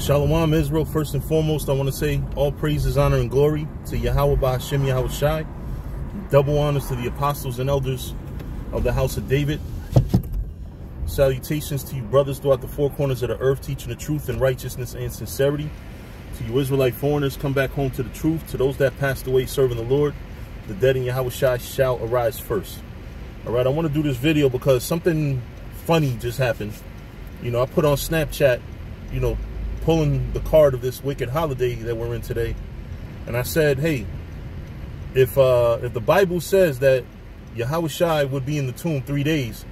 Shalom Israel, first and foremost, I want to say all praises, honor, and glory to Yahweh Ba'Hashem Yahweh Shai. Double honors to the apostles and elders of the house of David. Salutations to you brothers throughout the four corners of the earth, teaching the truth and righteousness and sincerity. To you Israelite foreigners, come back home to the truth. To those that passed away serving the Lord, the dead in Yahweh Shai shall arise first. All right, I want to do this video because something funny just happened. You know, I put on Snapchat, you know, pulling the card of this wicked holiday that we're in today. And I said, hey, if uh, if the Bible says that Yahweh would be in the tomb three days,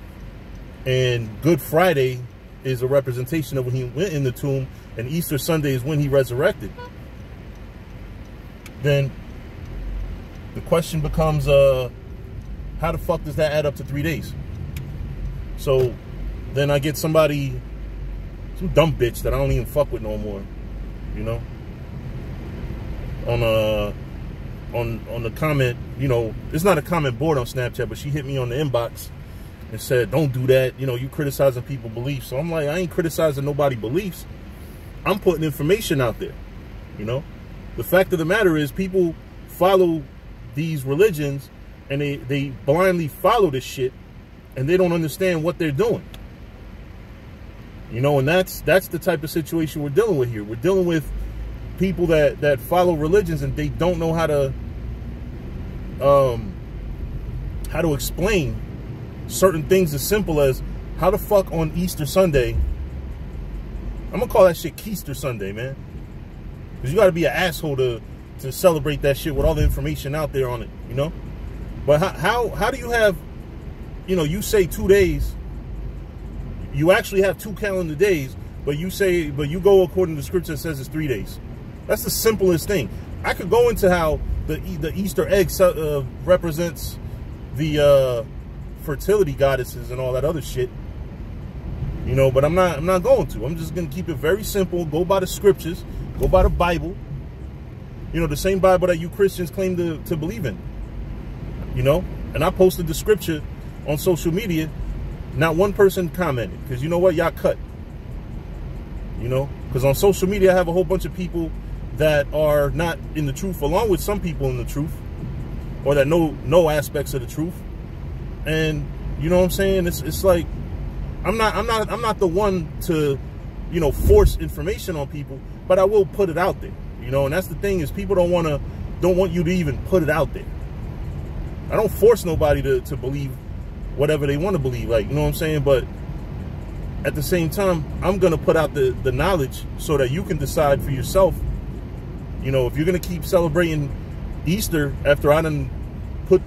and Good Friday is a representation of when he went in the tomb, and Easter Sunday is when he resurrected, then the question becomes, uh, how the fuck does that add up to three days? So then I get somebody some dumb bitch that I don't even fuck with no more. You know? On a on on the comment, you know, it's not a comment board on Snapchat, but she hit me on the inbox and said, Don't do that. You know, you criticizing people beliefs. So I'm like, I ain't criticizing nobody beliefs. I'm putting information out there. You know? The fact of the matter is people follow these religions and they, they blindly follow this shit and they don't understand what they're doing. You know, and that's that's the type of situation we're dealing with here. We're dealing with people that that follow religions and they don't know how to um how to explain certain things as simple as how the fuck on Easter Sunday I'm gonna call that shit Keister Sunday, man. Cause you gotta be an asshole to to celebrate that shit with all the information out there on it, you know? But how how, how do you have you know, you say two days you actually have two calendar days, but you say, but you go according to scripture that says it's three days. That's the simplest thing. I could go into how the the Easter egg uh, represents the uh, fertility goddesses and all that other shit. You know, but I'm not I'm not going to. I'm just gonna keep it very simple. Go by the scriptures. Go by the Bible. You know, the same Bible that you Christians claim to, to believe in. You know? And I posted the scripture on social media not one person commented because you know what? Y'all cut. You know, because on social media, I have a whole bunch of people that are not in the truth, along with some people in the truth, or that know no aspects of the truth. And you know what I'm saying? It's it's like I'm not I'm not I'm not the one to you know force information on people, but I will put it out there. You know, and that's the thing is people don't want to don't want you to even put it out there. I don't force nobody to to believe whatever they want to believe. Like, you know what I'm saying? But at the same time, I'm going to put out the, the knowledge so that you can decide for yourself. You know, if you're going to keep celebrating Easter after I done put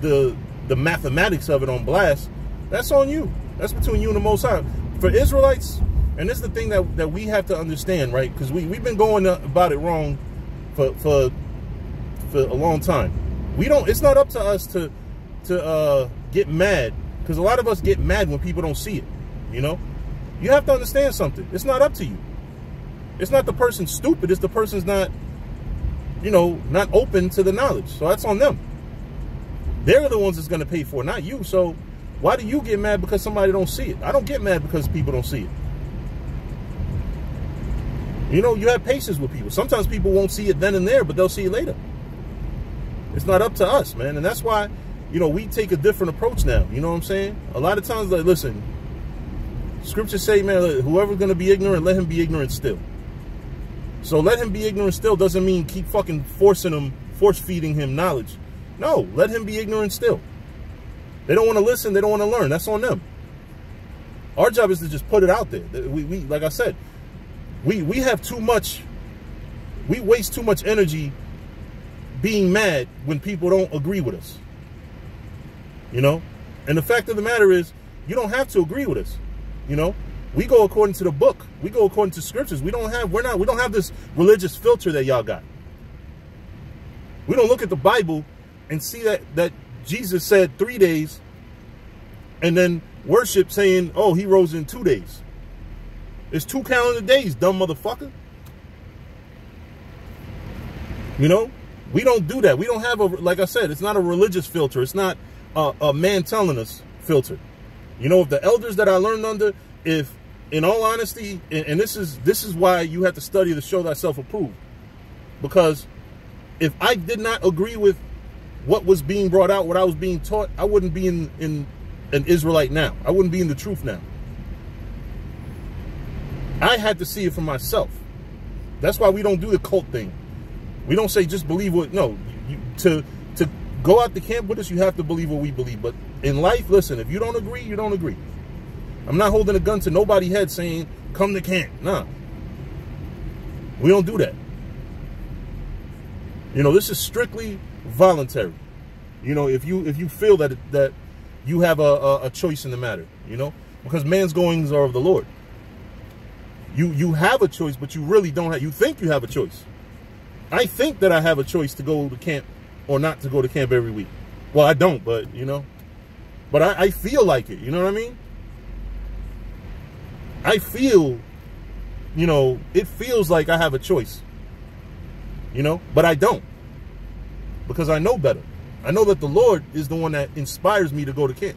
the the mathematics of it on blast, that's on you. That's between you and the Most High. For Israelites, and this is the thing that, that we have to understand, right? Because we, we've been going about it wrong for, for, for a long time. We don't, it's not up to us to, to uh, get mad because a lot of us get mad when people don't see it. You know, you have to understand something. It's not up to you. It's not the person stupid. It's the person's not, you know, not open to the knowledge. So that's on them. They're the ones that's going to pay for it, not you. So why do you get mad because somebody don't see it? I don't get mad because people don't see it. You know, you have patience with people. Sometimes people won't see it then and there, but they'll see it later. It's not up to us, man. And that's why you know, we take a different approach now. You know what I'm saying? A lot of times, like, listen, scriptures say, man, whoever's going to be ignorant, let him be ignorant still. So let him be ignorant still doesn't mean keep fucking forcing him, force feeding him knowledge. No, let him be ignorant still. They don't want to listen. They don't want to learn. That's on them. Our job is to just put it out there. We, we, like I said, we, we have too much, we waste too much energy being mad when people don't agree with us. You know? And the fact of the matter is, you don't have to agree with us. You know? We go according to the book. We go according to scriptures. We don't have, we're not, we don't have this religious filter that y'all got. We don't look at the Bible and see that, that Jesus said three days and then worship saying, oh, he rose in two days. It's two calendar days, dumb motherfucker. You know, we don't do that. We don't have a, like I said, it's not a religious filter. It's not a, a man telling us filter. You know, if the elders that I learned under, if in all honesty, and, and this is this is why you have to study to show thyself approved. Because if I did not agree with what was being brought out, what I was being taught, I wouldn't be in, in an Israelite now. I wouldn't be in the truth now. I had to see it for myself. That's why we don't do the cult thing. We don't say just believe what. No, you, to to go out to camp with us, you have to believe what we believe. But in life, listen, if you don't agree, you don't agree. I'm not holding a gun to nobody's head saying come to camp. Nah, we don't do that. You know, this is strictly voluntary. You know, if you if you feel that that you have a, a, a choice in the matter, you know, because man's goings are of the Lord. You you have a choice, but you really don't have. You think you have a choice. I think that I have a choice to go to camp or not to go to camp every week. Well, I don't, but you know, but I, I feel like it. You know what I mean? I feel, you know, it feels like I have a choice. You know, but I don't because I know better. I know that the Lord is the one that inspires me to go to camp.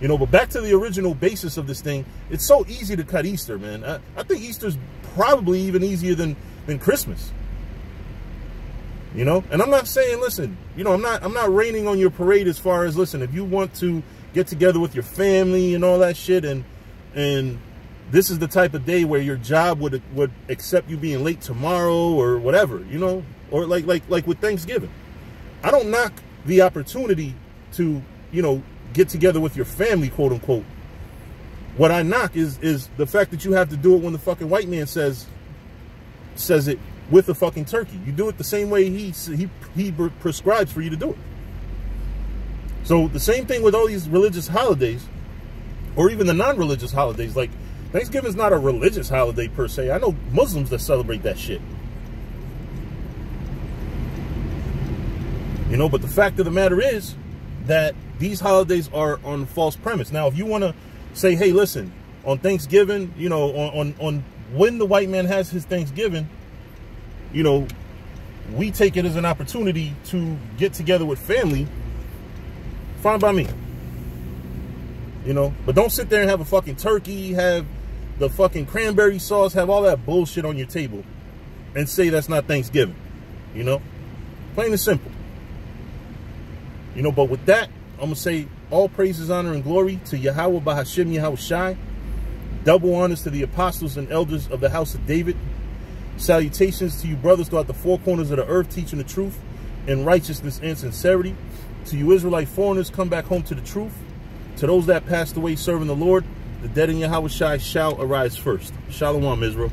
You know, but back to the original basis of this thing, it's so easy to cut Easter, man. I, I think Easter's probably even easier than, than Christmas. You know, and I'm not saying, listen, you know, I'm not I'm not raining on your parade as far as listen, if you want to get together with your family and all that shit and and this is the type of day where your job would would accept you being late tomorrow or whatever, you know, or like like like with Thanksgiving. I don't knock the opportunity to, you know, get together with your family, quote unquote. What I knock is is the fact that you have to do it when the fucking white man says says it with the fucking turkey. You do it the same way he he he prescribes for you to do it. So the same thing with all these religious holidays, or even the non-religious holidays. Like Thanksgiving is not a religious holiday per se. I know Muslims that celebrate that shit. You know, but the fact of the matter is that these holidays are on false premise. Now, if you want to say, hey, listen, on Thanksgiving, you know, on, on, on when the white man has his Thanksgiving, you know, we take it as an opportunity to get together with family, fine by me. You know, but don't sit there and have a fucking turkey, have the fucking cranberry sauce, have all that bullshit on your table and say that's not Thanksgiving. You know? Plain and simple. You know, but with that, I'm going to say all praises, honor, and glory to Yahweh Bahashim Yahweh Shai. Double honors to the apostles and elders of the house of David. Salutations to you brothers throughout the four corners of the earth teaching the truth in righteousness and sincerity. To you Israelite foreigners, come back home to the truth. To those that passed away serving the Lord, the dead in Yahweh Shai shall arise first. Shalom, Israel.